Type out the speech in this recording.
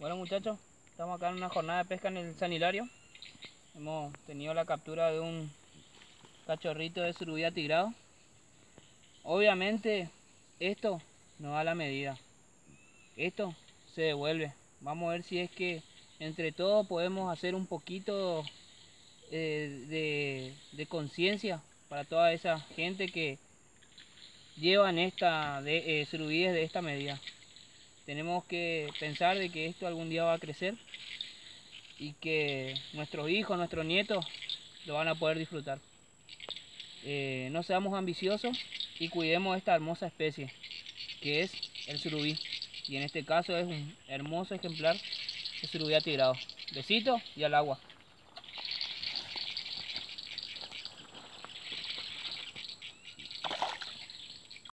Bueno muchachos, estamos acá en una jornada de pesca en el San Hilario. Hemos tenido la captura de un cachorrito de surubí atigrado. Obviamente esto no da la medida. Esto se devuelve. Vamos a ver si es que entre todos podemos hacer un poquito eh, de, de conciencia para toda esa gente que llevan esta de, eh, de esta medida tenemos que pensar de que esto algún día va a crecer y que nuestros hijos, nuestros nietos lo van a poder disfrutar. Eh, no seamos ambiciosos y cuidemos esta hermosa especie que es el surubí y en este caso es un hermoso ejemplar de surubí atigrado. Besito y al agua.